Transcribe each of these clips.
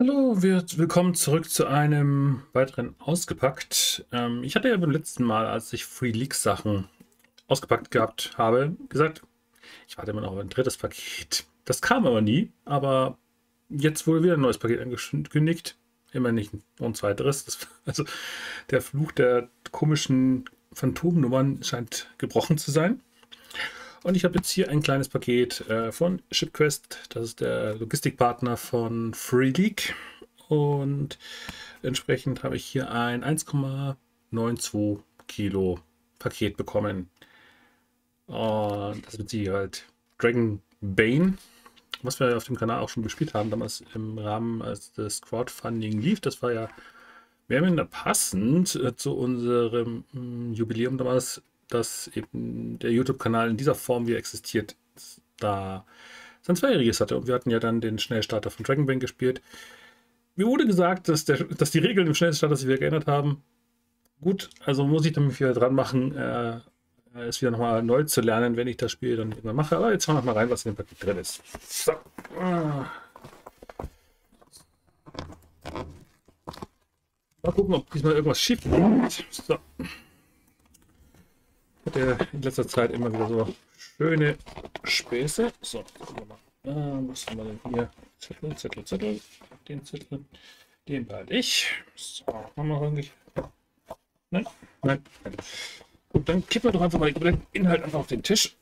Hallo, wir, willkommen zurück zu einem weiteren Ausgepackt. Ähm, ich hatte ja beim letzten Mal, als ich Free League Sachen ausgepackt gehabt habe, gesagt, ich warte immer noch auf ein drittes Paket. Das kam aber nie, aber jetzt wurde wieder ein neues Paket angekündigt. Immer nicht ein zweiteres. Das, also der Fluch der komischen Phantomnummern scheint gebrochen zu sein. Und ich habe jetzt hier ein kleines Paket äh, von ShipQuest. Das ist der Logistikpartner von FreeLeak. Und entsprechend habe ich hier ein 1,92 Kilo Paket bekommen. Und das bezieht halt Dragon Bane, was wir auf dem Kanal auch schon gespielt haben, damals im Rahmen, als das Crowdfunding lief. Das war ja mehr oder passend äh, zu unserem mh, hm, Jubiläum damals dass eben der YouTube-Kanal in dieser Form, wie er existiert, da sein Zweijähriges hatte. Und wir hatten ja dann den Schnellstarter von Dragon Bane gespielt. Mir wurde gesagt, dass, der, dass die Regeln im Schnellstarter sich wieder geändert haben. Gut, also muss ich damit wieder dran machen, äh, es wieder nochmal neu zu lernen, wenn ich das Spiel dann irgendwann mache. Aber jetzt schauen wir mal rein, was in dem Paket drin ist. So. Mal gucken, ob diesmal irgendwas schief geht. So er in letzter Zeit immer wieder so schöne Späße. So, gucken wir mal. Ah, was haben wir denn hier? Zettel, Zettel, Zettel. Den Zettel, den behalte ich. So, haben wir eigentlich. Nein, nein, nein. Gut, dann kippen wir doch einfach mal den Inhalt einfach auf den Tisch.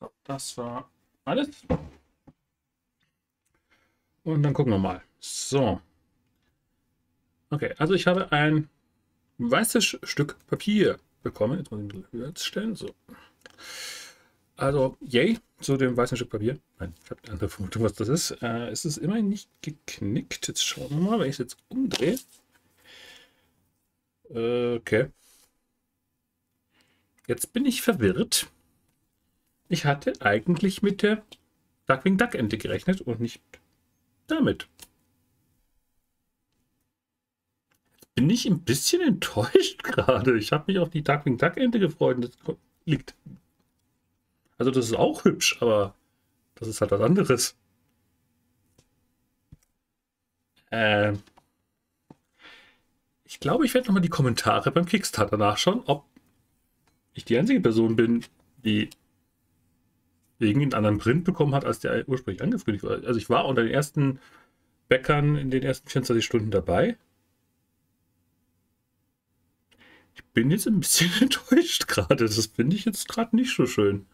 So, das war alles. Und dann gucken wir mal. So. Okay, also ich habe ein weißes Stück Papier bekommen. Jetzt muss ich ein bisschen höher stellen. So. Also, yay zu dem weißen Stück Papier. Nein, ich habe eine andere Vermutung, was das ist. Äh, es ist immerhin nicht geknickt. Jetzt schauen wir mal, wenn ich es jetzt umdrehe. Okay. Jetzt bin ich verwirrt. Ich hatte eigentlich mit der Darkwing Duck Ente gerechnet und nicht damit. Bin ich ein bisschen enttäuscht gerade. Ich habe mich auf die Darkwing Duck Ente gefreut. Das liegt. Also, das ist auch hübsch, aber das ist halt was anderes. Ähm. Ich glaube, ich werde nochmal die Kommentare beim Kickstarter nachschauen, ob ich die einzige Person bin, die irgendeinen anderen Print bekommen hat, als der ursprünglich angekündigt war. Also ich war unter den ersten Bäckern in den ersten 24 Stunden dabei. Ich bin jetzt ein bisschen enttäuscht gerade. Das finde ich jetzt gerade nicht so schön.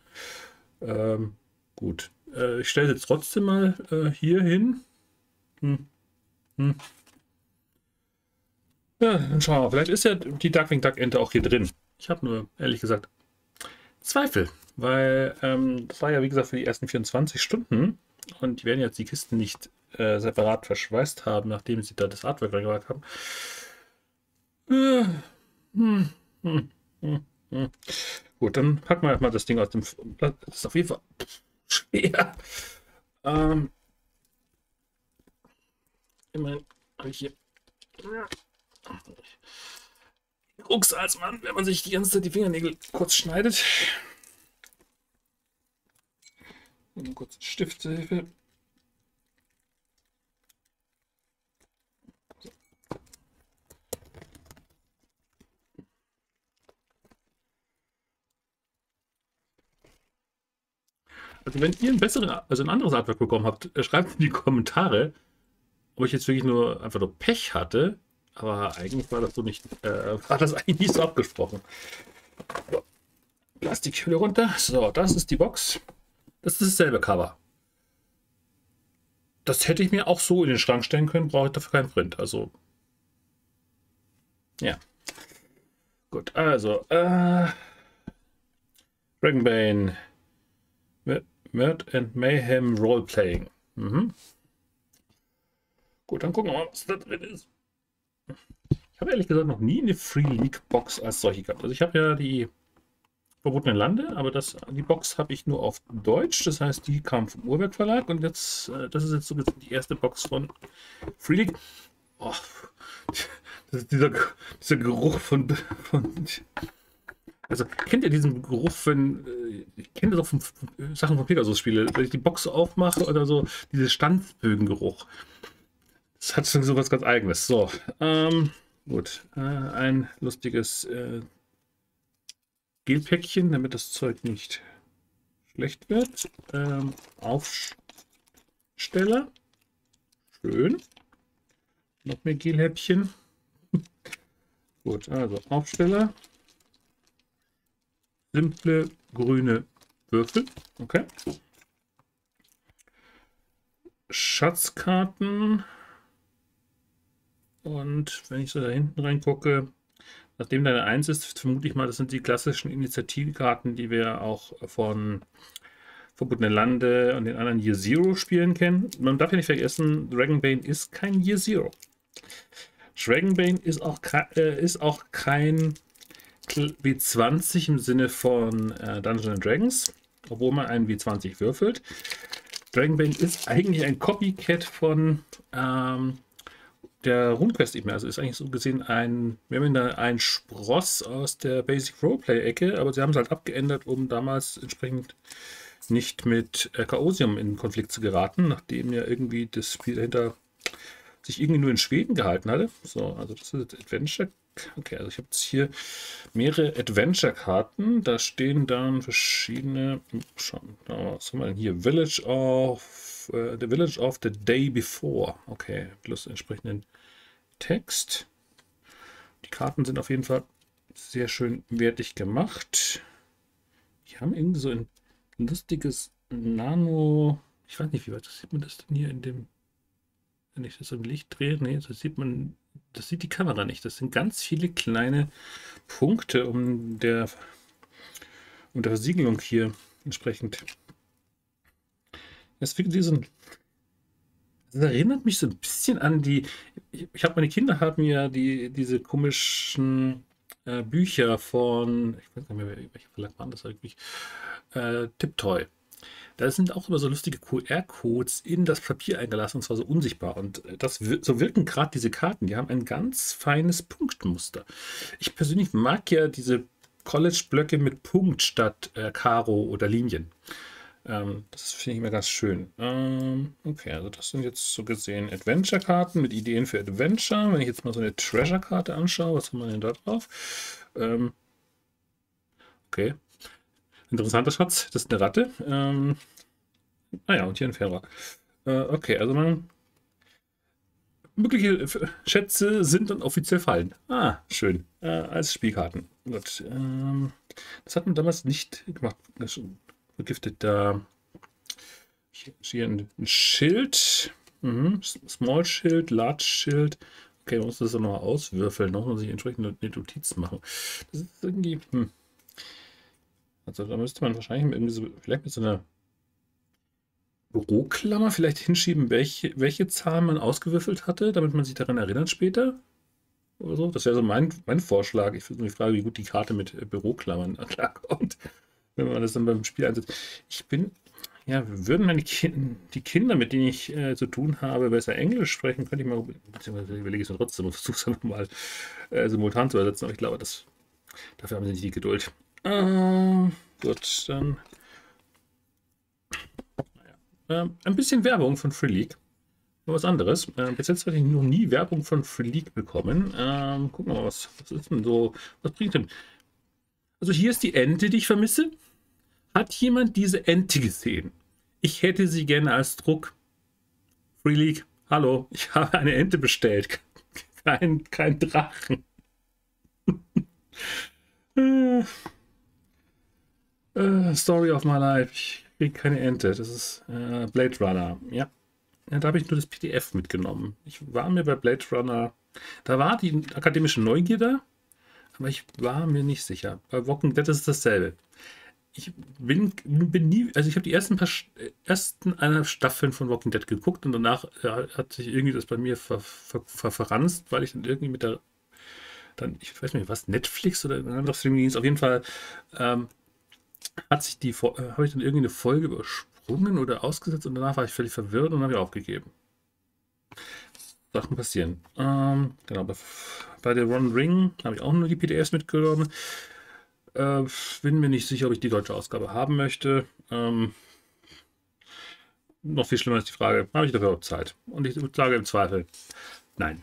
Ähm, gut. Äh, ich stelle jetzt trotzdem mal äh, hier hin. Hm. Hm. Ja, dann schauen wir mal. Vielleicht ist ja die Darkwing Duck Ente auch hier drin. Ich habe nur, ehrlich gesagt, Zweifel. Weil ähm, das war ja, wie gesagt, für die ersten 24 Stunden. Und die werden jetzt die Kisten nicht äh, separat verschweißt haben, nachdem sie da das Artwork reingemacht haben. Äh, hm. Gut, dann packen wir erstmal das Ding aus dem. Das ist auf jeden Fall schwer. Ähm, immerhin habe ich hier. Rucks als Mann, wenn man sich die ganze Zeit die Fingernägel kurz schneidet. Und kurz Stift Also wenn ihr ein besseres, also ein anderes Artwork bekommen habt, äh, schreibt in die Kommentare, ob ich jetzt wirklich nur einfach nur Pech hatte. Aber eigentlich war das so nicht, äh, war das eigentlich nicht so abgesprochen. Plastikhülle runter. So, das ist die Box. Das ist dasselbe Cover. Das hätte ich mir auch so in den Schrank stellen können, brauche ich dafür keinen Print. Also, ja. Gut, also, äh, Dragonbane. Murd and Mayhem Roleplaying. Mhm. Gut, dann gucken wir mal, was da drin ist. Ich habe ehrlich gesagt noch nie eine Free League Box als solche gehabt. Also ich habe ja die verbotenen Lande, aber das, die Box habe ich nur auf Deutsch. Das heißt, die kam vom Uhrwerk Verlag und jetzt, äh, das ist jetzt so die erste Box von Free League. Oh, dieser, dieser Geruch von, von Also, kennt ihr diesen Geruch, wenn, äh, ich kenne das auch von, von äh, Sachen von Pegasus-Spiele, wenn ich die Box aufmache oder so, diese Stanzbögengeruch. Das hat schon so was ganz Eigenes. So, ähm, gut. Äh, ein lustiges äh, Gelpäckchen, damit das Zeug nicht schlecht wird. Ähm, Aufsteller. Schön. Noch mehr Gelhäppchen. gut, also Aufsteller simple grüne Würfel. Okay. Schatzkarten. Und wenn ich so da hinten reingucke, nachdem da eine 1 ist, vermute ich mal, das sind die klassischen Initiativkarten, die wir auch von Verbotene Lande und den anderen Year Zero Spielen kennen. Man darf ja nicht vergessen, Dragonbane ist kein Year Zero. Dragonbane ist auch, äh, ist auch kein W20 im Sinne von äh, Dungeons Dragons, obwohl man einen W20 würfelt. Dragonbane ist eigentlich ein Copycat von ähm, der RuneQuest eben. Also ist eigentlich so gesehen ein, wir haben da ein Spross aus der Basic Roleplay-Ecke, aber sie haben es halt abgeändert, um damals entsprechend nicht mit äh, Chaosium in Konflikt zu geraten, nachdem ja irgendwie das Spiel dahinter sich irgendwie nur in Schweden gehalten hatte. So, also das ist Adventure Okay, also ich habe jetzt hier mehrere Adventure-Karten. Da stehen dann verschiedene. Schon, was haben wir denn hier? Village of uh, the Village of the Day Before. Okay, plus entsprechenden Text. Die Karten sind auf jeden Fall sehr schön wertig gemacht. Die haben irgendwie so ein lustiges Nano. Ich weiß nicht, wie weit sieht man das denn hier in dem. Wenn ich das im Licht drehe, nee, so sieht man das sieht die Kamera nicht. Das sind ganz viele kleine Punkte um der, um der Versiegelung hier entsprechend. Es diesen. Das erinnert mich so ein bisschen an die. Ich, habe meine Kinder haben ja die diese komischen äh, Bücher von. Ich weiß nicht mehr, welcher Verlag waren das eigentlich. Äh, Tiptoy. Da sind auch immer so lustige QR-Codes in das Papier eingelassen und zwar so unsichtbar. Und äh, das so wirken gerade diese Karten. Die haben ein ganz feines Punktmuster. Ich persönlich mag ja diese College-Blöcke mit Punkt statt äh, Karo oder Linien. Ähm, das finde ich immer ganz schön. Ähm, okay, also das sind jetzt so gesehen Adventure-Karten mit Ideen für Adventure. Wenn ich jetzt mal so eine Treasure-Karte anschaue, was haben wir denn da drauf? Ähm, okay, Interessanter Schatz, das ist eine Ratte. Ähm, ah ja, und hier ein Fährer. Äh, okay, also man. Mögliche Schätze sind dann offiziell fallen. Ah, schön. Äh, als Spielkarten. Gut. Ähm, das hat man damals nicht gemacht. Begiftet da. Hier ein Schild. Mhm. Small Schild, Large Schild. Okay, man muss das dann nochmal auswürfeln. Noch muss ich entsprechend eine Notiz machen. Das ist irgendwie. Hm. Also da müsste man wahrscheinlich irgendwie so, vielleicht mit so einer Büroklammer vielleicht hinschieben, welche, welche Zahl man ausgewürfelt hatte, damit man sich daran erinnert später. Oder so. Das wäre so mein, mein Vorschlag. Ich finde mich frage, wie gut die Karte mit Büroklammern klarkommt, wenn man das dann beim Spiel einsetzt. Ich bin, ja, würden meine kind, die Kinder, mit denen ich äh, zu tun habe, besser Englisch sprechen, könnte ich mal, beziehungsweise überlege ich es trotzdem und versuche es nochmal äh, simultan zu ersetzen, aber ich glaube, das, dafür haben sie nicht die Geduld. Äh, gut, dann. Naja. Äh, ein bisschen Werbung von Free League. Nur was anderes. Äh, bis jetzt hatte ich noch nie Werbung von Free League bekommen. Ähm, gucken wir mal, was, was ist denn so. Was bringt denn? Also hier ist die Ente, die ich vermisse. Hat jemand diese Ente gesehen? Ich hätte sie gerne als Druck. Free League, hallo, ich habe eine Ente bestellt. Kein, kein Drachen. äh. Story of my life. Ich kriege keine Ente. Das ist äh, Blade Runner. Ja. ja. Da habe ich nur das PDF mitgenommen. Ich war mir bei Blade Runner. Da war die akademische Neugier da, aber ich war mir nicht sicher. Bei Walking Dead ist es dasselbe. Ich bin, bin nie, also ich habe die ersten paar ersten einer Staffeln von Walking Dead geguckt und danach äh, hat sich irgendwie das bei mir ver, ver, ver, verranzt, weil ich dann irgendwie mit der dann, ich weiß nicht, was, Netflix oder ein anderes Streaming-Dienst, auf jeden Fall ähm, hat sich die, äh, habe ich dann irgendwie eine Folge übersprungen oder ausgesetzt und danach war ich völlig verwirrt und habe aufgegeben. Sachen passieren. Ähm, genau, bei, bei der One Ring habe ich auch nur die PDFs mitgenommen. Äh, bin mir nicht sicher, ob ich die deutsche Ausgabe haben möchte. Ähm, noch viel schlimmer ist die Frage, habe ich dafür auch Zeit? Und ich sage im Zweifel, nein.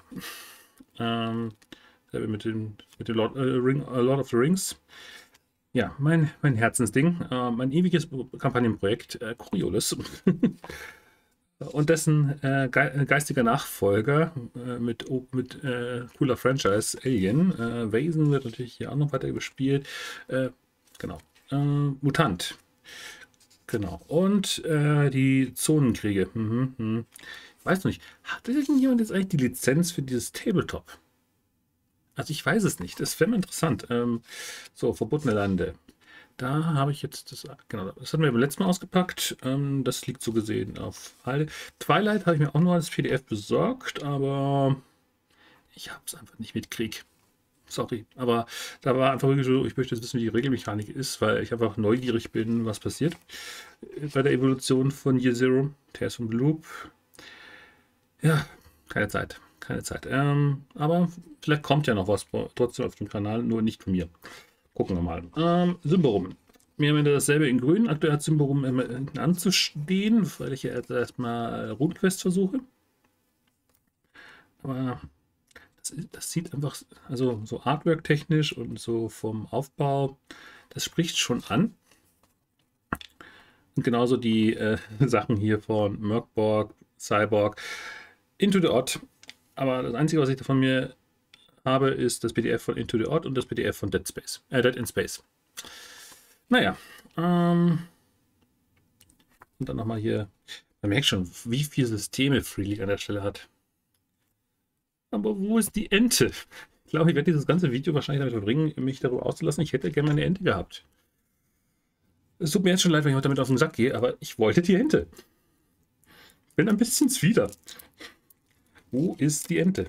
Ähm, mit dem, mit dem Lord, äh, Ring, äh, Lord of the Rings. Ja, mein, mein Herzensding, äh, mein ewiges Kampagnenprojekt, äh, Coriolis. und dessen äh, geistiger Nachfolger äh, mit, mit äh, cooler Franchise Alien. Äh, Vasen wird natürlich hier auch noch weiter gespielt. Äh, genau. Äh, Mutant. Genau. Und die Zonenkriege. Mhm, mhm. Ich weiß noch nicht. Hat irgendjemand jetzt eigentlich die Lizenz für dieses Tabletop? Also ich weiß es nicht. Das wäre interessant. Ähm, so, verbotene Lande. Da habe ich jetzt das, genau, das hatten wir beim letzten Mal ausgepackt. Ähm, das liegt so gesehen auf Halde. Twilight habe ich mir auch nur als PDF besorgt, aber ich habe es einfach nicht mit Krieg. Sorry, aber da war einfach wirklich so, ich möchte jetzt wissen, wie die Regelmechanik ist, weil ich einfach neugierig bin, was passiert bei der Evolution von Year Zero, Tales from Loop. Ja, keine Zeit, keine Zeit. Ähm, aber vielleicht kommt ja noch was trotzdem auf dem Kanal, nur nicht von mir. Gucken wir mal. Ähm, Symborum. Wir haben ja dasselbe in grün. Aktuell hat Symborum immer hinten anzustehen, weil ich ja erstmal Rundquest versuche. Aber das, das, sieht einfach, also so Artwork-technisch und so vom Aufbau, das spricht schon an. Und genauso die äh, Sachen hier von Merkborg, Cyborg, Into the Odd. Aber das Einzige, was ich davon mir habe, ist das PDF von Into the Odd und das PDF von Dead Space. Äh, Dead in Space. Naja. Ähm, und dann nochmal hier. Man merkt schon, wie viele Systeme Free League an der Stelle hat. Aber wo ist die Ente? Ich glaube, ich werde dieses ganze Video wahrscheinlich damit verbringen, mich darüber auszulassen. Ich hätte gerne meine Ente gehabt. Es tut mir jetzt schon leid, wenn ich heute damit auf den Sack gehe, aber ich wollte die Ente. Bin ein bisschen zwider. Wo ist die Ente?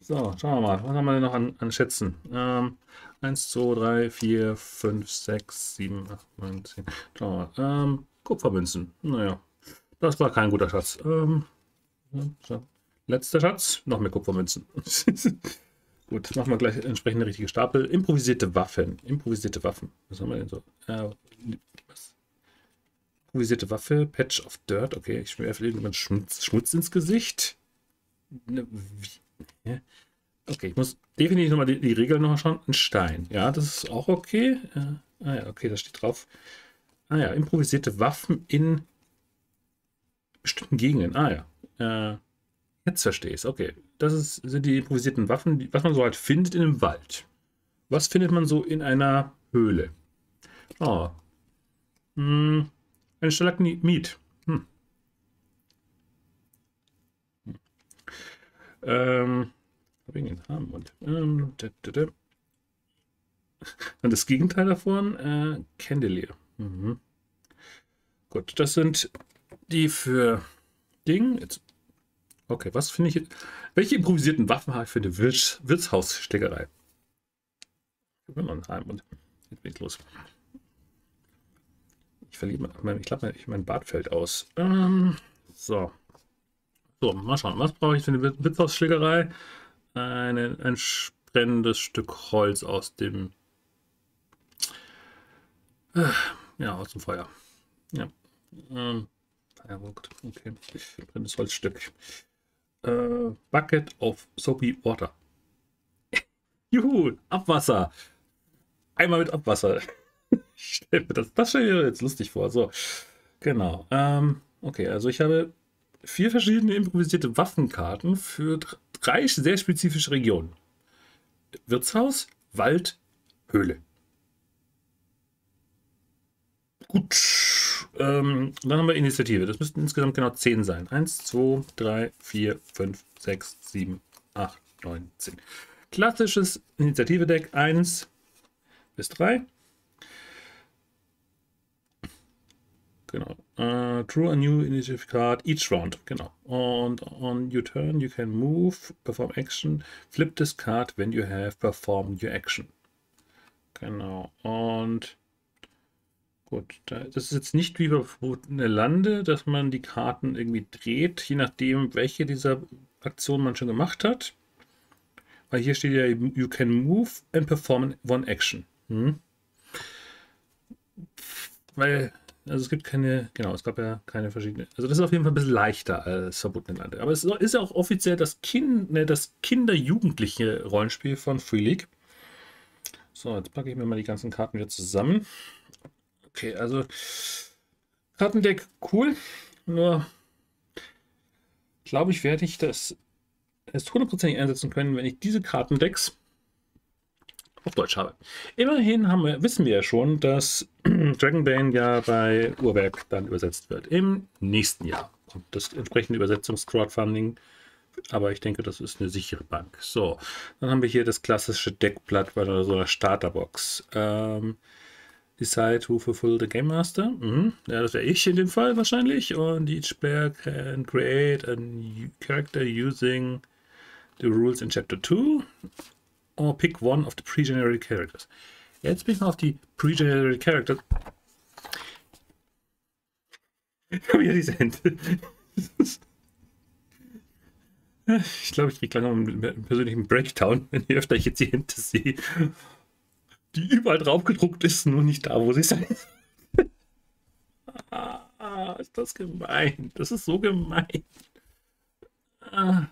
So, schauen wir mal. Was haben wir denn noch an, an Schätzen? Ähm, 1, 2, 3, 4, 5, 6, 7, 8, 9, 10. Schauen wir mal. Ähm, Kupfermünzen. Naja, das war kein guter Schatz. Ähm, letzter Schatz. Noch mehr Kupfermünzen. Gut, machen wir gleich entsprechend richtige Stapel. Improvisierte Waffen. Improvisierte Waffen. Was haben wir denn so? Äh? Improvisierte Waffe. Patch of Dirt. Okay, ich schmier irgendwann Schmutz, Schmutz ins Gesicht. Ne? Okay, ich muss definitiv nochmal die, die Regeln noch schauen. Ein Stein. Ja, das ist auch okay. Äh, ah ja, okay, da steht drauf. Ah ja, improvisierte Waffen in bestimmten Gegenden. Ah ja. Äh, jetzt verstehe ich es. Okay. Das ist, sind die improvisierten Waffen, die, was man so halt findet in einem Wald. Was findet man so in einer Höhle? Oh. Hm. Ein Stalagmit. Hm. Ähm, habe ich den Haarmund. Ähm, da, da, da. Und das Gegenteil davon, äh, Candelier. Mhm. Gut, das sind die für Ding. Jetzt. Okay, was finde ich. Welche improvisierten Waffen habe ich für eine Wirts Wirtshausschlägerei? Ich bin noch einen Haarmund. Jetzt bin ich los. Ich verliere mein, ich glaube, mein Bart fällt aus. Ähm, so. So, mal schauen. Was brauche ich für eine Wirtshausschlägerei? Eine, ein brennendes Stück Holz aus dem äh, ja, aus dem Feuer. Ja. Ähm, Firework. Okay. Brennendes Holzstück. Äh, Bucket of Soapy Water. Juhu, Abwasser. Einmal mit Abwasser. Das, das stelle ich mir jetzt lustig vor. So, genau. Ähm, okay, also ich habe vier verschiedene improvisierte Waffenkarten für drei sehr spezifische Regionen. Wirtshaus, Wald, Höhle. Gut. Ähm, dann haben wir Initiative. Das müssten insgesamt genau 10 sein. 1, 2, 3, 4, 5, 6, 7, 8, 9, 10. Klassisches Initiative-Deck 1 bis 3. Genau. Uh, draw a new initiative card each round. Genau. Und on your turn you can move, perform action, flip this card when you have performed your action. Genau. Und gut, das ist jetzt nicht wie bei eine Lande, dass man die Karten irgendwie dreht, je nachdem, welche dieser Aktionen man schon gemacht hat. Weil hier steht ja, you can move and perform one action. Hm? Weil, also es gibt keine, genau, es gab ja keine verschiedene. Also das ist auf jeden Fall ein bisschen leichter als Verbotene Lande. Aber es ist ja auch offiziell das, kind, ne, das Kinder-Jugendliche Rollenspiel von Free League. So, jetzt packe ich mir mal die ganzen Karten wieder zusammen. Okay, also Kartendeck cool, nur glaube ich, werde ich das erst hundertprozentig einsetzen können, wenn ich diese Kartendecks auf Deutsch habe. Immerhin haben wir, wissen wir ja schon, dass Dragonbane ja bei Uhrwerk dann übersetzt wird. Im nächsten Jahr kommt das entsprechende Übersetzungs-Crowdfunding. Aber ich denke, das ist eine sichere Bank. So, dann haben wir hier das klassische Deckblatt bei so einer Starterbox. Ähm, Decide who fulfill the Game Master. Mhm. Ja, das wäre ich in dem Fall wahrscheinlich. Und each player can create a character using the rules in Chapter 2 or pick one of the pre-generated characters. Jetzt bin ich mal auf die pre-generated characters. Wieder diese Hände. Ich glaube, ich kriege langsam einen persönlichen Breakdown, wenn ich öfter jetzt die Hände sehe die überall drauf gedruckt ist, nur nicht da, wo sie sein. ah, ist das gemein. Das ist so gemein. Ah.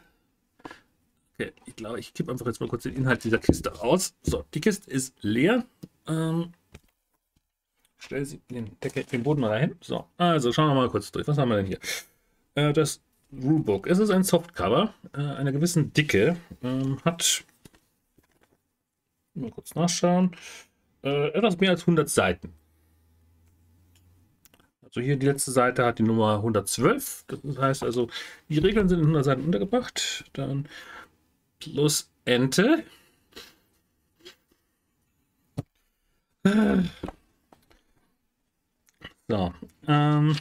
Okay, ich glaube, ich kippe einfach jetzt mal kurz den Inhalt dieser Kiste aus. So, die Kiste ist leer. Ähm, stelle sie den, Decke, den Boden mal dahin. So, also schauen wir mal kurz durch. Was haben wir denn hier? Äh, das Rulebook. Es ist ein Softcover äh, einer gewissen Dicke. Ähm, hat Mal kurz nachschauen. Äh, etwas mehr als 100 Seiten. Also hier die letzte Seite hat die Nummer 112. Das heißt also, die Regeln sind in 100 Seiten untergebracht. Dann plus Ente. So. Ähm,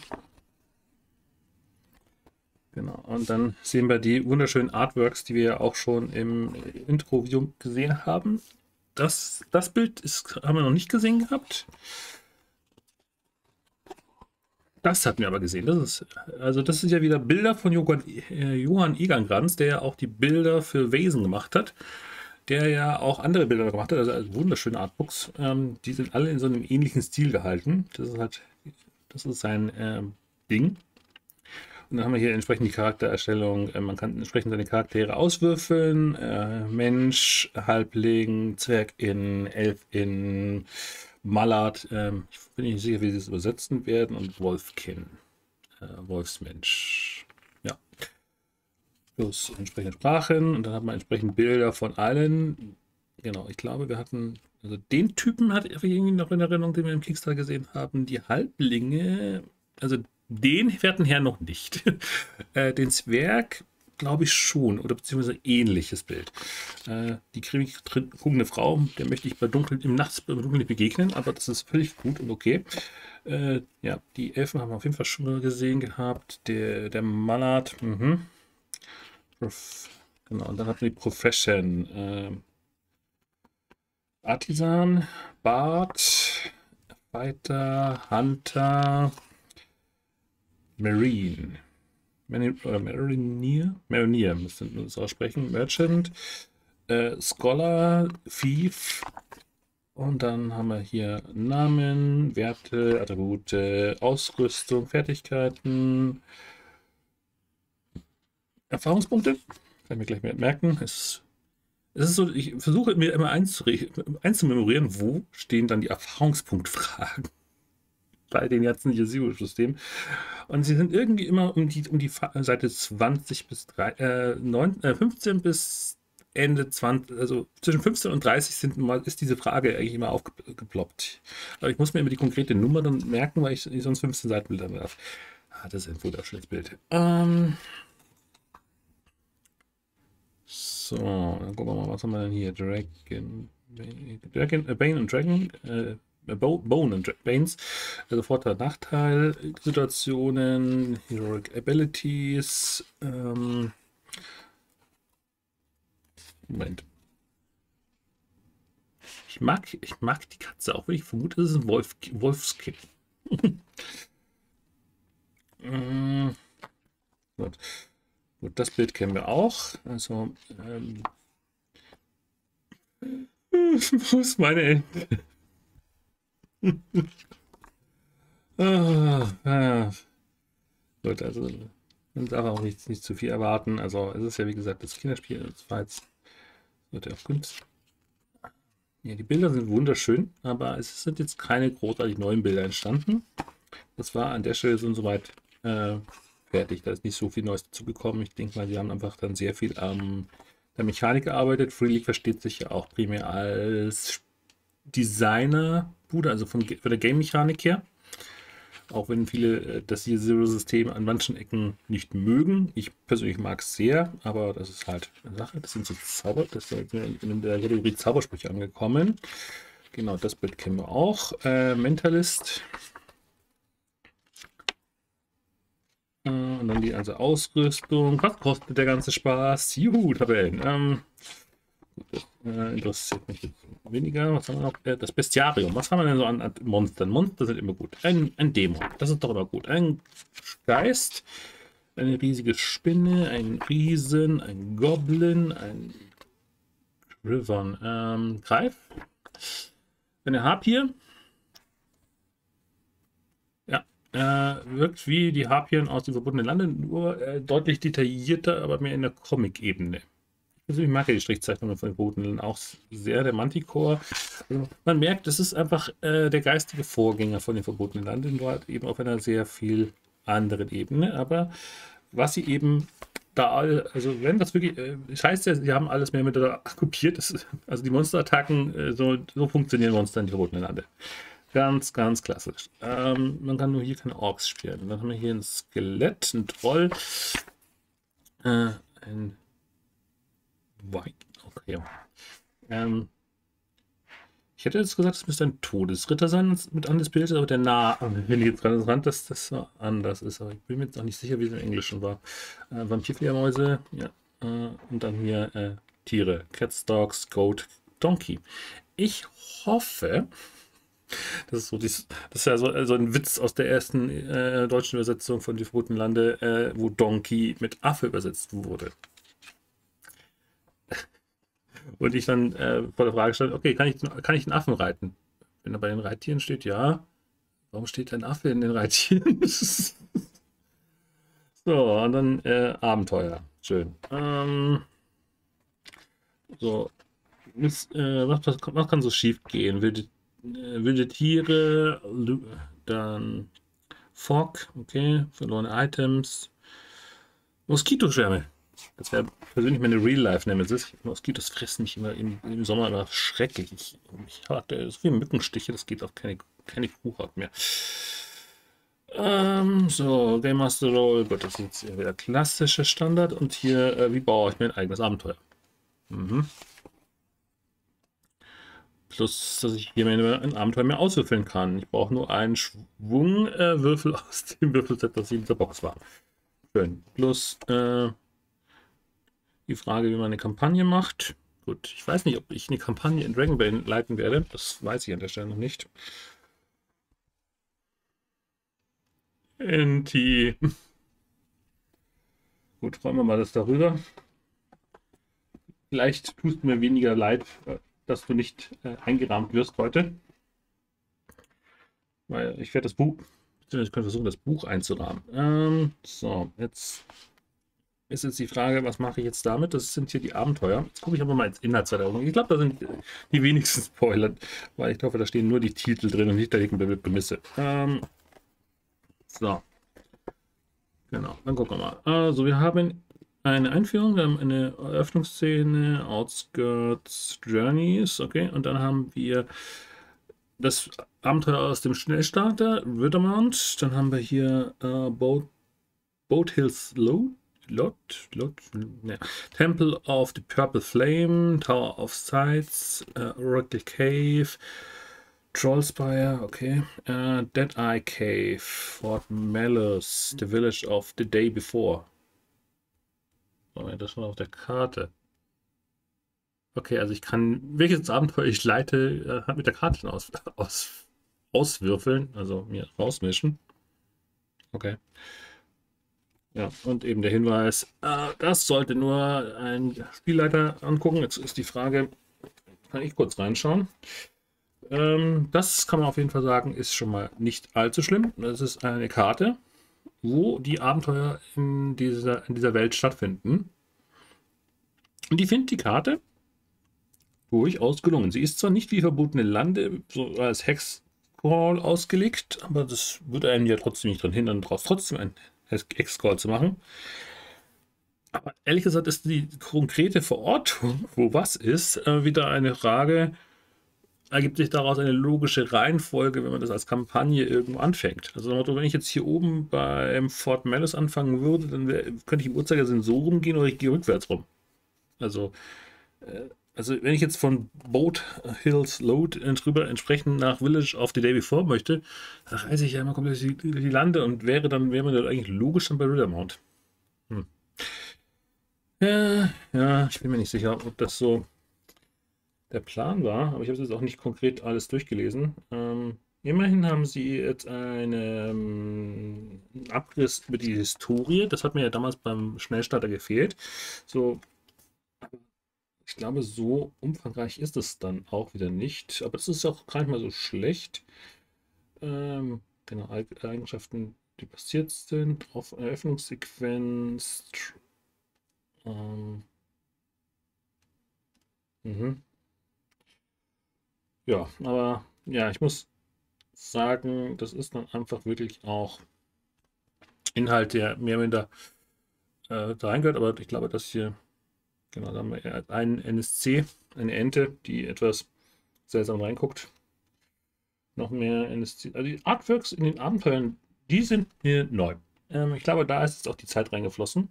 genau. Und dann sehen wir die wunderschönen Artworks, die wir auch schon im Intro-Video gesehen haben das, das Bild ist, haben wir noch nicht gesehen gehabt. Das hatten wir aber gesehen. Das ist, also das ist ja wieder Bilder von Johann, äh, Johann Egernkranz, der ja auch die Bilder für Wesen gemacht hat. Der ja auch andere Bilder gemacht hat, also, wunderschöne Artbooks. Ähm, die sind alle in so einem ähnlichen Stil gehalten. Das ist halt, das ist sein ähm, Ding. Und dann haben wir hier entsprechend die Charaktererstellung. Äh, man kann entsprechend seine Charaktere auswürfeln. Äh, Mensch, Halbling, Zwergin, Elfin, Mallard. Ähm, ich bin nicht sicher, wie sie es übersetzen werden. Und Wolfkin, äh, Wolfsmensch. Ja. Plus entsprechende Sprachen. Und dann hat man entsprechend Bilder von allen. Genau, ich glaube, wir hatten also den Typen hatte ich irgendwie noch in Erinnerung, den wir im Kickstarter gesehen haben. Die Halblinge, also den werten Herr noch nicht. äh, den Zwerg glaube ich schon, oder beziehungsweise ähnliches Bild. Äh, die kriegende Frau, der möchte ich bei Dunkel, im Nachts bei Dunkel begegnen, aber das ist völlig gut und okay. Äh, ja, die Elfen haben wir auf jeden Fall schon mal gesehen gehabt. Der, der Mallard, mhm. genau, und dann hatten wir die Profession. Äh, Artisan, Bart, weiter, Hunter, Marine. Marinier? Marinier müssen wir uns aussprechen. Merchant, äh, Scholar, Thief. Und dann haben wir hier Namen, Werte, Attribute, Ausrüstung, Fertigkeiten, Erfahrungspunkte. Kann ich mir gleich merken. Es, es ist so, ich versuche mir immer einzumemorieren, wo stehen dann die Erfahrungspunktfragen bei den ganzen Zero-Systemen. Und sie sind irgendwie immer um die, um die Seite 20 bis 3, äh, 9, äh, 15 bis Ende 20, also zwischen 15 und 30 sind, ist diese Frage eigentlich immer aufgeploppt. Aber ich muss mir immer die konkrete Nummer dann merken, weil ich, sonst 15 Seiten bildern darf. Ah, das ist ein wunderschönes Bild. Ähm so, dann gucken wir mal, was haben wir denn hier? Dragon, Dragon, äh, Bane und Dragon, äh, Bone and Banes, also Vorteil, Nachteil, Situationen, Heroic Abilities, ähm, Moment. Ich mag, ich mag die Katze auch, wenn ich vermute, es ist ein Wolf, Wolfskin. ähm, gut. gut, das Bild kennen wir auch. Also, ähm, Wo ist meine Ente? Ah, also man darf auch nicht, nicht zu viel erwarten. Also es ist ja wie gesagt das Kinderspiel. Das war jetzt wird ja. Ja, die Bilder sind wunderschön, aber es sind jetzt keine großartig neuen Bilder entstanden. Das war an der Stelle so soweit äh, fertig. Da ist nicht so viel Neues dazugekommen. Ich denke mal, sie haben einfach dann sehr viel am ähm, der Mechanik gearbeitet. Freely versteht sich ja auch primär als Designer-Bude, also von, von der Game-Mechanik her. Auch wenn viele äh, das hier Zero-System an manchen Ecken nicht mögen. Ich persönlich mag es sehr, aber das ist halt eine Sache. Das sind so Zauber, das ist in der Kategorie Zaubersprüche angekommen. Genau, das Bild kennen wir auch. Äh, Mentalist. Äh, und dann die also Ausrüstung. Was kostet der ganze Spaß? Juhu, Tabellen. Ähm, äh, interessiert mich weniger. Was haben wir noch? Äh, das Bestiarium. Was haben wir denn so an, an Monstern? Monster sind immer gut. Ein, ein Dämon. Das ist doch immer gut. Ein Geist. Eine riesige Spinne. Ein Riesen. Ein Goblin. Ein Rivern. Ähm, Greif. Eine Harpie. Ja, äh, wirkt wie die Harpien aus dem verbundenen Lande, nur äh, deutlich detaillierter, aber mehr in der Comic-Ebene. Also ich mag ja die Strichzeichnungen von Boden auch sehr, der Manticore. Also man merkt, es ist einfach äh, der geistige Vorgänger von den verbotenen Landen, nur halt eben auf einer sehr viel anderen Ebene. Aber was sie eben da, also wenn das wirklich, äh, ja, sie haben alles mehr miteinander kopiert. Ist, also die Monsterattacken, äh, so, so funktionieren Monster in die verbotenen Lande. Ganz, ganz klassisch. Ähm, man kann nur hier keine Orks spielen. Dann haben wir hier ein Skelett, ein Troll, äh, ein White. Okay. Ähm, ich hätte jetzt gesagt, es müsste ein Todesritter sein mit an des Bildes, aber der nah, wenn ich jetzt gerade dran, dass das so anders ist. Aber ich bin mir jetzt auch nicht sicher, wie es im Englischen war. Äh, Vampirfledermäuse, ja. Äh, und dann hier äh, Tiere. Cats, Dogs, Goat, Donkey. Ich hoffe, das ist so dies, das ist ja so, so, ein Witz aus der ersten äh, deutschen Übersetzung von Die Verbotenen Lande, äh, wo Donkey mit Affe übersetzt wurde. Und ich dann äh, vor der Frage stand, okay, kann ich, kann ich einen Affen reiten? Wenn er bei den Reittieren steht, ja. Warum steht ein Affe in den Reittieren? so, und dann äh, Abenteuer. Schön. Ähm, so. Ist, äh, was, was, kann so schief gehen? Wilde, äh, wilde Tiere, dann Fog, okay, verlorene Items, Moskitoschwärme. Das wäre persönlich meine Real-Life-Nemesis. Moskitos fressen mich immer im, im, Sommer immer schrecklich. Ich, ich hatte so viele Mückenstiche, das geht auch keine, keine Kuhhaut mehr. Ähm, so, Game Master Roll. Gut, das ist jetzt wieder klassischer Standard. Und hier, äh, wie baue ich mir ein eigenes Abenteuer? Mhm. Plus, dass ich hier ein Abenteuer mehr auswürfeln kann. Ich brauche nur einen Schwungwürfel äh, aus dem Würfelset, das in der Box war. Schön. Plus, äh, die Frage, wie man eine Kampagne macht. Gut, ich weiß nicht, ob ich eine Kampagne in Dragonbane leiten werde. Das weiß ich an der Stelle noch nicht. NT. Gut, freuen wir mal das darüber. Vielleicht tust du mir weniger leid, äh, dass du nicht äh, eingerahmt wirst heute. Weil ich werde das Buch, ich könnte versuchen, das Buch einzurahmen. Ähm, so, jetzt ist jetzt die Frage, was mache ich jetzt damit? Das sind hier die Abenteuer. Jetzt gucke ich aber mal ins Inhaltsverlagerung. Ich glaube, da sind die wenigsten Spoiler, weil ich hoffe, da stehen nur die Titel drin und nicht der Prämisse. Ähm, so. Genau, dann gucken wir mal. Also, wir haben eine Einführung, wir haben eine Eröffnungsszene, Outskirts, Journeys, okay, und dann haben wir das Abenteuer aus dem Schnellstarter, Rittermount, dann haben wir hier äh, Boat, Boat Hills Low, Lot, Lot, ja. Temple of the Purple Flame, Tower of Sights, uh, Oracle Cave, Trollspire, okay. Uh, Dead Eye Cave, Fort Malus, The Village of the Day Before. Moment, das war auf der Karte. Okay, also ich kann, welches Abenteuer ich leite, äh, mit der Karte aus, aus, auswürfeln, also mir rausmischen. Okay. Ja, und eben der Hinweis, äh, das sollte nur ein Spielleiter angucken. Jetzt ist die Frage, kann ich kurz reinschauen. Ähm, das kann man auf jeden Fall sagen, ist schon mal nicht allzu schlimm. Das ist eine Karte, wo die Abenteuer in dieser, in dieser Welt stattfinden. Und ich finde die Karte durchaus gelungen. Sie ist zwar nicht wie verbotene Lande, so als Hex-Crawl ausgelegt, aber das würde einem ja trotzdem nicht dran hindern, daraus trotzdem ein Hex-Crawl zu machen. Aber ehrlich gesagt ist die konkrete Verortung, wo was ist, äh, wieder eine Frage, ergibt sich daraus eine logische Reihenfolge, wenn man das als Kampagne irgendwo anfängt. Also wenn ich jetzt hier oben beim Fort Malus anfangen würde, dann könnte ich im Uhrzeigersinn so rumgehen oder ich gehe rückwärts rum. Also, äh, also wenn ich jetzt von Boat Hills Load drüber entsprechend nach Village of the Day Before möchte, dann reise ich ja immer komplett durch die, Lande und wäre dann, wäre man dann eigentlich logisch dann bei Rittermount. Hm. Ja, ja, ich bin mir nicht sicher, ob das so der Plan war, aber ich habe es jetzt auch nicht konkret alles durchgelesen. Ähm, immerhin haben sie jetzt einen Abriss über die Historie. Das hat mir ja damals beim Schnellstarter gefehlt. So, ich glaube, so umfangreich ist es dann auch wieder nicht. Aber das ist auch gar nicht mal so schlecht. Ähm, genau, Eigenschaften, die passiert sind, auf Eröffnungssequenz, ähm, mhm. Ja, aber ja, ich muss sagen, das ist dann einfach wirklich auch Inhalt, der mehr oder weniger äh, da reingehört. Aber ich glaube, dass hier, genau, da haben wir einen NSC, eine Ente, die etwas seltsam reinguckt. Noch mehr NSC. Also die Artworks in den Abenteuern, die sind mir neu. Ähm, ich glaube, da ist jetzt auch die Zeit reingeflossen.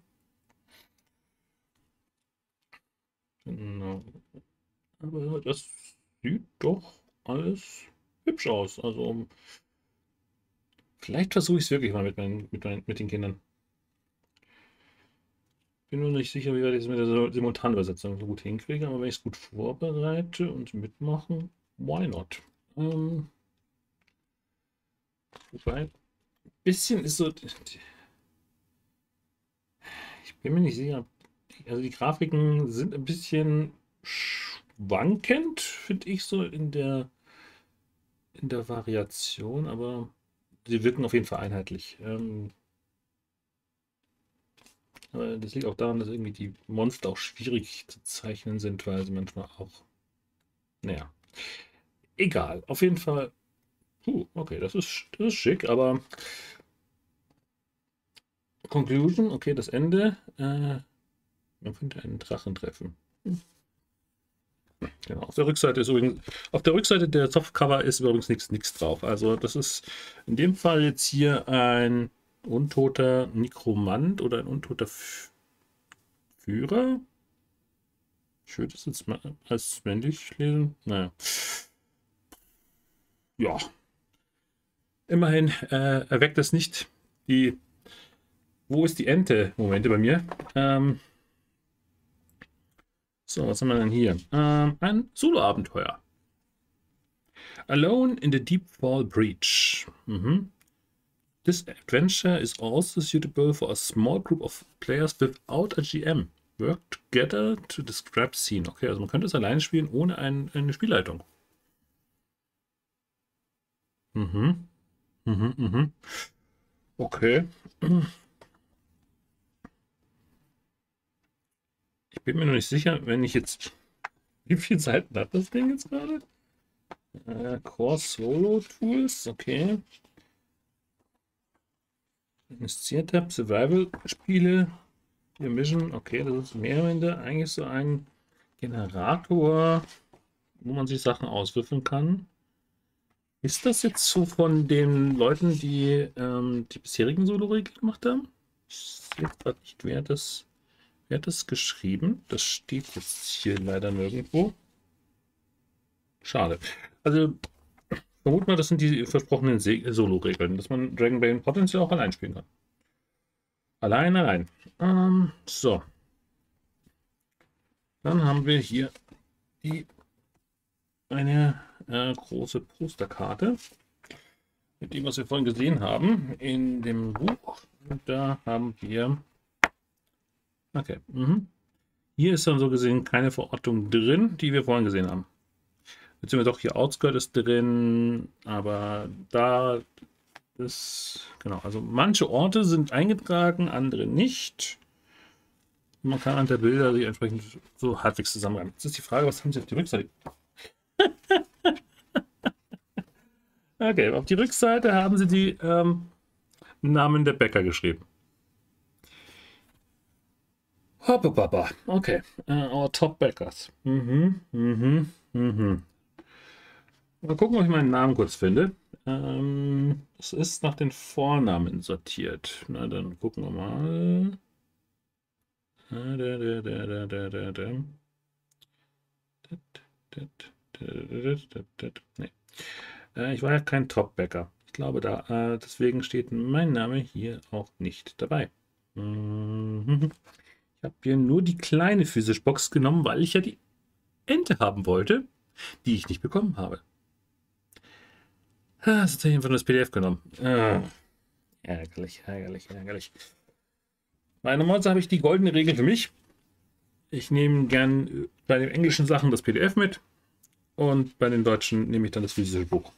Genau. Aber das sieht doch alles hübsch aus. Also vielleicht versuche ich es wirklich mal mit, meinen, mit, meinen, mit den Kindern. Bin nur nicht sicher, wie ich das mit der Simultanübersetzung so gut hinkriege, aber wenn ich es gut vorbereite und mitmache, why not? Ähm, wobei, ein bisschen ist so. Ich bin mir nicht sicher, also die Grafiken sind ein bisschen schwankend, finde ich so in der in der Variation, aber sie wirken auf jeden Fall einheitlich. Ähm, das liegt auch daran, dass irgendwie die Monster auch schwierig zu zeichnen sind, weil sie manchmal auch. Naja. Egal. Auf jeden Fall. Puh, okay, das ist, das ist schick, aber. Conclusion, okay, das Ende. Äh, man könnte einen Drachen treffen. Genau, auf der Rückseite ist übrigens, auf der Rückseite der Softcover ist übrigens nichts drauf. Also das ist in dem Fall jetzt hier ein untoter Nikromant oder ein untoter Führer. Ich würde das jetzt mal als männlich lesen. Naja. Ja. Immerhin äh, erweckt es nicht die. Wo ist die Ente? Momente bei mir. Ähm, so, was haben wir denn hier? Ähm, ein Solo-Abenteuer. Alone in the Deep Fall Breach. Mhm. This adventure is also suitable for a small group of players without a GM. Work together to describe scene. Okay, also man könnte es alleine spielen ohne ein, eine Spielleitung. Mhm. Mhm, mhm. Okay. Ich bin mir noch nicht sicher, wenn ich jetzt. Wie viele Seiten hat das Ding jetzt gerade? Äh, Core Solo Tools, okay. Tab, Survival Spiele, Mission, okay, das ist mehr weniger eigentlich so ein Generator, wo man sich Sachen auswürfeln kann. Ist das jetzt so von den Leuten, die ähm, die bisherigen Solo-Regeln gemacht haben? Ich sehe gerade nicht, wer das Wer hat das geschrieben? Das steht jetzt hier leider nirgendwo. Schade. Also, vermute mal, das sind die versprochenen Solo-Regeln, dass man Dragon Bane potenziell auch allein spielen kann. Allein, allein. Ähm, so. Dann haben wir hier die eine äh, große Posterkarte mit dem, was wir vorhin gesehen haben in dem Buch. Und da haben wir Okay. Mhm. Hier ist dann so gesehen keine Verortung drin, die wir vorhin gesehen haben. Beziehungsweise auch hier Outskirt ist drin, aber da ist, genau, also manche Orte sind eingetragen, andere nicht. Man kann an der Bilder die entsprechend so halbwegs zusammenreimen. Jetzt ist die Frage, was haben sie auf die Rückseite? okay, auf die Rückseite haben sie die ähm, Namen der Bäcker geschrieben. Hoppapapa. Okay. Uh, our top backers. Mhm, mhm, mhm. Mal gucken, ob ich meinen Namen kurz finde. Ähm, es ist nach den Vornamen sortiert. Na, dann gucken wir mal. Nee. Äh, ich war ja kein Top-Backer. Ich glaube, da äh, deswegen steht mein Name hier auch nicht dabei. Mhm. Ich habe hier nur die kleine Physisch-Box genommen, weil ich ja die Ente haben wollte, die ich nicht bekommen habe. Das ich einfach nur das PDF genommen. Ah, ärgerlich, ärgerlich, ärgerlich. Bei normalerweise habe ich die goldene Regel für mich. Ich nehme gern bei den englischen Sachen das PDF mit und bei den deutschen nehme ich dann das physische Buch.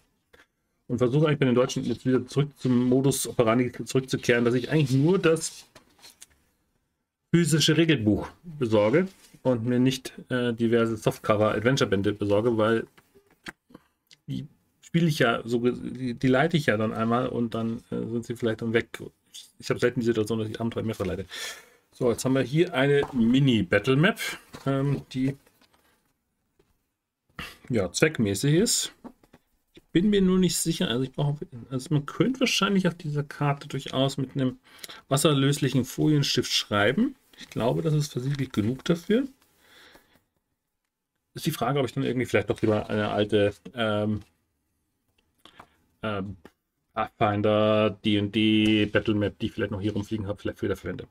Und versuche eigentlich bei den deutschen jetzt wieder zurück zum Modus operandi zurückzukehren, dass ich eigentlich nur das physische Regelbuch besorge und mir nicht äh, diverse Softcover-Adventure-Bände besorge, weil die spiele ich ja so, die, die, leite ich ja dann einmal und dann äh, sind sie vielleicht dann weg. Ich habe selten die Situation, dass ich Abenteuer mehr verleite. So, jetzt haben wir hier eine Mini-Battle-Map, ähm, die ja zweckmäßig ist. Ich bin mir nur nicht sicher, also ich brauche, also man könnte wahrscheinlich auf dieser Karte durchaus mit einem wasserlöslichen Folienstift schreiben. Ich glaube, das ist versiegelt genug dafür. Ist die Frage, ob ich dann irgendwie vielleicht doch lieber eine alte ähm, ähm, Pathfinder, D&D, Battlemap, die ich vielleicht noch hier rumfliegen habe, vielleicht wieder verwende.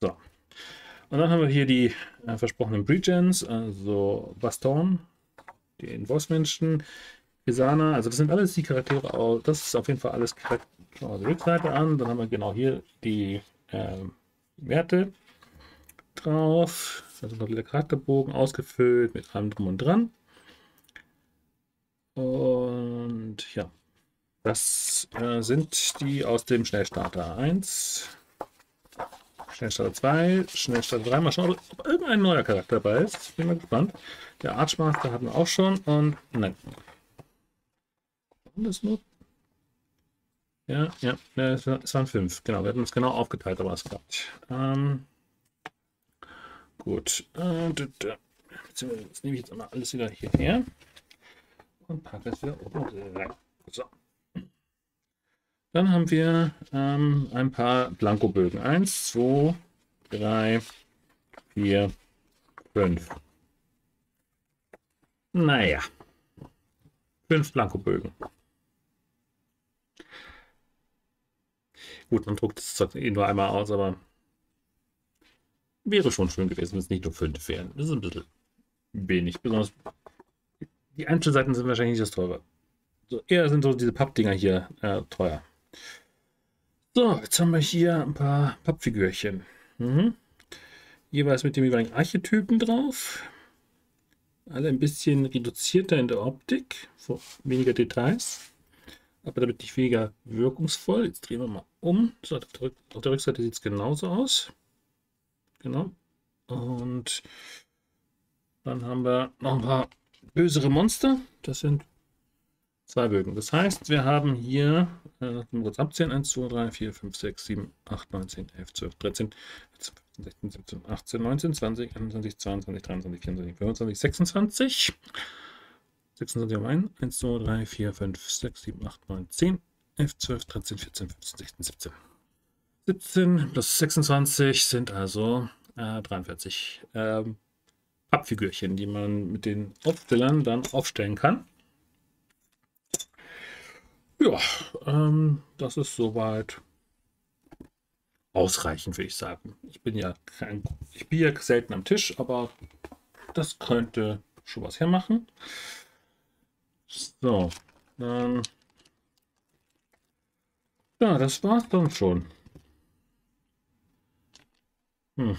So. Und dann haben wir hier die äh, versprochenen Bregens, also Baston, den Bossmenschen, Pisana, also das sind alles die Charaktere, das ist auf jeden Fall alles Charakter, die Rückseite an, dann haben wir genau hier die äh, Werte drauf, also noch der Charakterbogen ausgefüllt mit allem drum und dran. Und ja, das äh, sind die aus dem Schnellstarter 1, Schnellstarter 2, Schnellstarter 3. Mal schauen, ob irgendein neuer Charakter dabei ist. Bin mal gespannt. Der Archmaster hatten wir auch schon und nein. Und das nur? Ja, ja, es waren fünf. Genau, wir hatten uns genau aufgeteilt, aber es klappt. Ähm, gut. Äh, das nehme ich jetzt einmal alles wieder hierher und packe es wieder oben rein. So. Dann haben wir ähm, ein paar Blankobögen. Eins, zwei, drei, vier, fünf. Naja. Fünf Blankobögen. Gut, man druckt das Zeug eh nur einmal aus, aber wäre schon schön gewesen, wenn es nicht nur fünf wären. Das ist ein bisschen wenig, besonders die Einzelseiten sind wahrscheinlich nicht das teure. So, eher sind so diese Pappdinger hier äh, teuer. So, jetzt haben wir hier ein paar Pappfigürchen. Mhm. Jeweils mit dem jeweiligen Archetypen drauf. Alle ein bisschen reduzierter in der Optik, weniger Details, aber damit nicht weniger wirkungsvoll. Jetzt drehen wir mal um. So, auf der Rückseite sieht es genauso aus. Genau. Und dann haben wir noch ein paar bösere Monster. Das sind zwei Bögen. Das heißt, wir haben hier, äh, kurz abzählen, 1, 2, 3, 4, 5, 6, 7, 8, 9, 10, 11, 12, 13, 14, 15, 16, 17, 18, 19, 20, 21, 22, 23, 24, 25, 26. 26 am einen. 1, 2, 3, 4, 5, 6, 7, 8, 9, 10, 11, 12, 13, 14, 15, 16, 17. 17 plus 26 sind also äh, 43. Ähm, Pappfigürchen, die man mit den Aufstellern dann aufstellen kann. Ja, ähm, das ist soweit ausreichend, würde ich sagen. Ich bin ja kein, ich bin ja selten am Tisch, aber das könnte schon was hermachen. So, dann ja, das war's dann schon. Hm.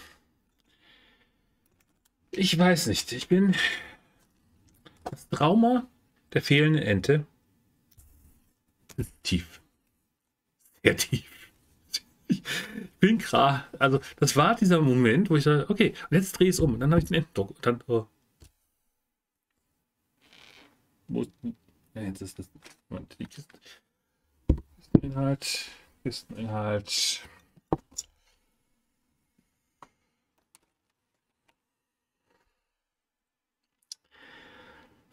Ich weiß nicht. Ich bin Das Trauma der fehlenden Ente ist tief. Sehr tief. Ich bin gerade, also das war dieser Moment, wo ich sage, okay, jetzt drehe ich es um und dann habe ich den Entendruck und dann, oh. Ja, jetzt ist das, Moment, die Kiste. Kisteninhalt, Kisteninhalt.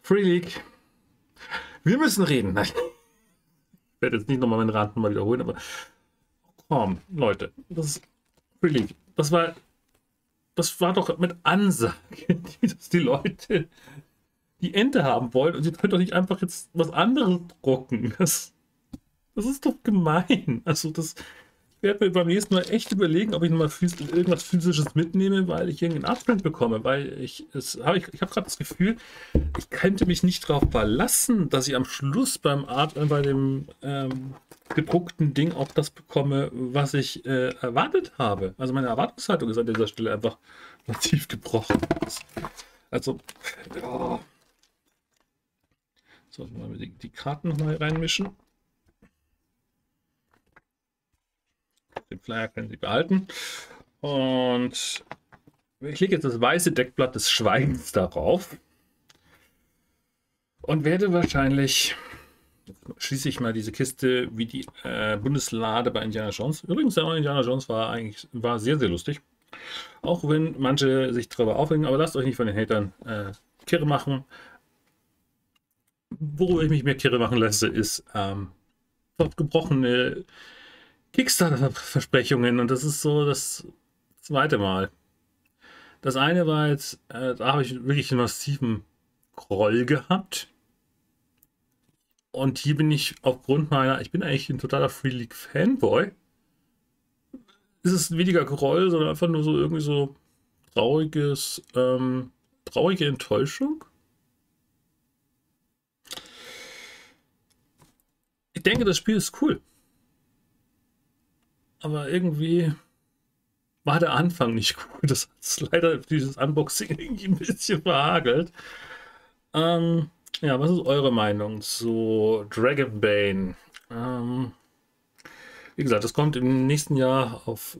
Free League. Wir müssen reden. Ich werde jetzt nicht nochmal meinen Rat mal wiederholen, aber komm, Leute, das ist Free League. Das war, das war doch mit Ansage, dass die Leute die Ente haben wollen und sie können doch nicht einfach jetzt was anderes drucken. Das, das ist doch gemein. Also das werde mir beim nächsten Mal echt überlegen, ob ich nochmal irgendwas physisches mitnehme, weil ich irgendeinen Abprint bekomme, weil ich es habe ich, ich habe gerade das Gefühl, ich könnte mich nicht darauf verlassen, dass ich am Schluss beim Art äh, bei dem ähm, gedruckten Ding auch das bekomme, was ich äh, erwartet habe. Also meine Erwartungshaltung ist an dieser Stelle einfach massiv gebrochen. Also ja. So, mal die, die Karten nochmal reinmischen. Den Flyer können Sie behalten. Und ich lege jetzt das weiße Deckblatt des Schweigens darauf. Und werde wahrscheinlich, schließe ich mal diese Kiste wie die äh, Bundeslade bei Indiana Jones. Übrigens, der Indiana Jones war eigentlich war sehr, sehr lustig. Auch wenn manche sich darüber aufregen, aber lasst euch nicht von den Hatern äh, kirre machen. Worüber ich mich mehr kirre machen lasse, ist ähm, gebrochene Kickstarter-Versprechungen und das ist so das zweite Mal. Das eine war jetzt, äh, da habe ich wirklich einen massiven Groll gehabt. Und hier bin ich aufgrund meiner, ich bin eigentlich ein totaler Free League Fanboy. Es ist weniger Groll, sondern einfach nur so irgendwie so trauriges, ähm, traurige Enttäuschung. Ich denke, das Spiel ist cool aber irgendwie war der Anfang nicht gut. Das hat leider dieses Unboxing irgendwie ein bisschen verhagelt. Ähm, ja, was ist eure Meinung zu Dragonbane? Ähm, wie gesagt, das kommt im nächsten Jahr auf,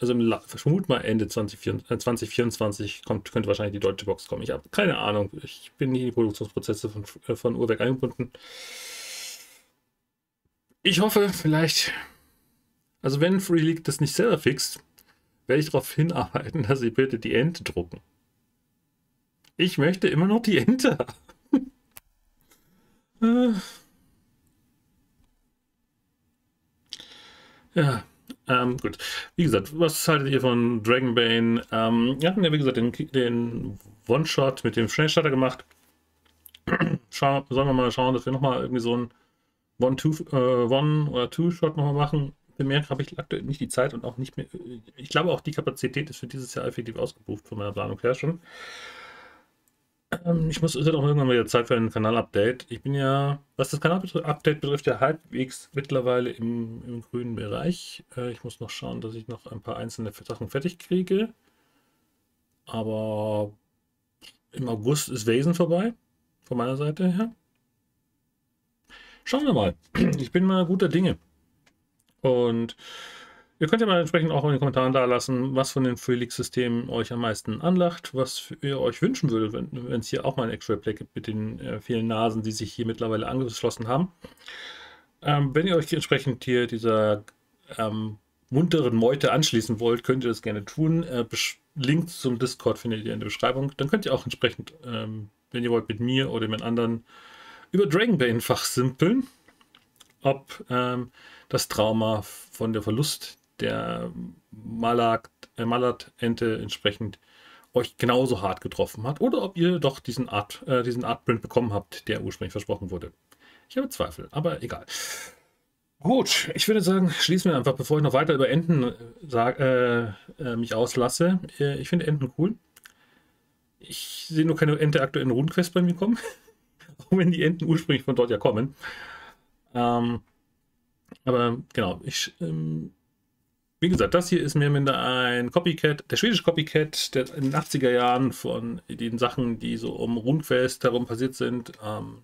also im, vermute mal Ende 2024, 2024 äh, kommt, könnte wahrscheinlich die deutsche Box kommen. Ich habe keine Ahnung. Ich bin nie in die Produktionsprozesse von, äh, von Uhrwerk eingebunden. Ich hoffe, vielleicht also wenn Free League das nicht selber fixt, werde ich darauf hinarbeiten, dass sie bitte die Ente drucken. Ich möchte immer noch die Ente ja, ähm, gut. Wie gesagt, was haltet ihr von Dragonbane? Ähm, wir hatten ja, wie gesagt, den, den One-Shot mit dem Schnellstarter gemacht. Schau, sollen wir mal schauen, dass wir nochmal irgendwie so ein One-Two, äh, One- oder Two-Shot nochmal machen bemerkt, habe ich aktuell nicht die Zeit und auch nicht mehr. Ich glaube, auch die Kapazität ist für dieses Jahr effektiv ausgebucht von meiner Planung her schon. Ähm, ich muss, es wird auch irgendwann wieder Zeit für ein Kanal-Update. Ich bin ja, was das Kanal-Update betrifft, ja halbwegs mittlerweile im, im grünen Bereich. Äh, ich muss noch schauen, dass ich noch ein paar einzelne Sachen fertig kriege. Aber im August ist Wesen vorbei, von meiner Seite her. Schauen wir mal. Ich bin mal guter Dinge. Und ihr könnt ja mal entsprechend auch in den Kommentaren da lassen, was von den Freelix-Systemen euch am meisten anlacht, was ihr euch wünschen würdet, wenn es hier auch mal ein Extra-Play gibt mit den äh, vielen Nasen, die sich hier mittlerweile angeschlossen haben. Ähm, wenn ihr euch entsprechend hier dieser ähm, munteren Meute anschließen wollt, könnt ihr das gerne tun. Äh, Link zum Discord findet ihr in der Beschreibung. Dann könnt ihr auch entsprechend, ähm, wenn ihr wollt, mit mir oder mit anderen über Dragonbane fachsimpeln. Ob ähm, das Trauma von der Verlust der äh, Malat-Ente entsprechend euch genauso hart getroffen hat oder ob ihr doch diesen Art, äh, diesen Artprint bekommen habt, der ursprünglich versprochen wurde. Ich habe Zweifel, aber egal. Gut, ich würde sagen, schließen wir einfach, bevor ich noch weiter über Enten äh, sag, äh, äh, mich auslasse. Äh, ich finde Enten cool. Ich sehe nur keine Ente aktuell in Rundenquest bei mir kommen. auch wenn die Enten ursprünglich von dort ja kommen. Ähm, aber genau, ich ähm, wie gesagt, das hier ist mehr oder minder ein Copycat, der schwedische Copycat der in den 80er Jahren von den Sachen, die so um Rundfest herum passiert sind. Ähm,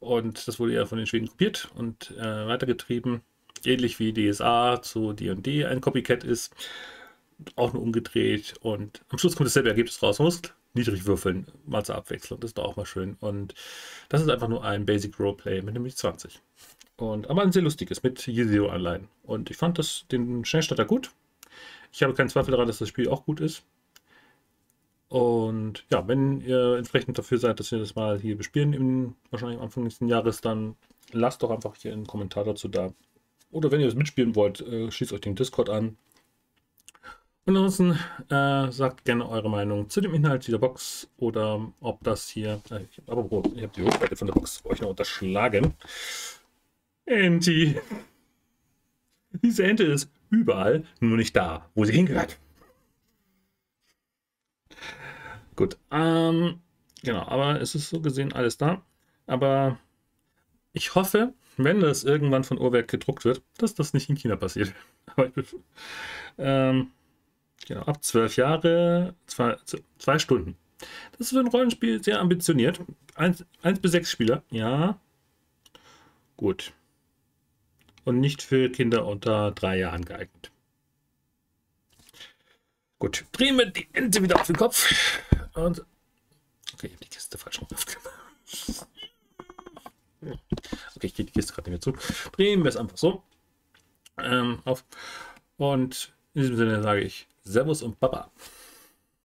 und das wurde ja von den Schweden kopiert und äh, weitergetrieben. Ähnlich wie DSA zu D&D ein Copycat ist. Auch nur umgedreht. Und am Schluss kommt dasselbe Ergebnis raus. Man muss niedrig würfeln, mal zur Abwechslung. Das ist doch auch mal schön. Und das ist einfach nur ein Basic Roleplay mit nämlich 20. Und, aber ein sehr lustiges mit Year-Zero-Anleihen. Und ich fand das, den Schnellstarter gut. Ich habe keinen Zweifel daran, dass das Spiel auch gut ist. Und ja, wenn ihr entsprechend dafür seid, dass wir das mal hier bespielen, im, wahrscheinlich am Anfang nächsten Jahres, dann lasst doch einfach hier einen Kommentar dazu da. Oder wenn ihr das mitspielen wollt, äh, schließt euch den Discord an. Und ansonsten äh, sagt gerne eure Meinung zu dem Inhalt dieser Box oder ob das hier. Äh, aber ich habe die Rückseite von der Box euch noch unterschlagen. Enti. Diese Ente ist überall, nur nicht da, wo sie hingehört. Gut, ähm, genau, aber es ist so gesehen alles da. Aber ich hoffe, wenn das irgendwann von Uhrwerk gedruckt wird, dass das nicht in China passiert. Aber ich, ähm, genau, ab zwölf Jahre, zwei, zwei Stunden. Das ist für ein Rollenspiel sehr ambitioniert. Eins, eins bis sechs Spieler, ja. Gut und nicht für Kinder unter drei Jahren geeignet. Gut, drehen wir die Ente wieder auf den Kopf. Und okay, ich habe die Kiste falsch aufgemacht. Okay, ich gehe die Kiste gerade nicht mehr zu. Drehen wir es einfach so ähm, auf. Und in diesem Sinne sage ich Servus und Baba.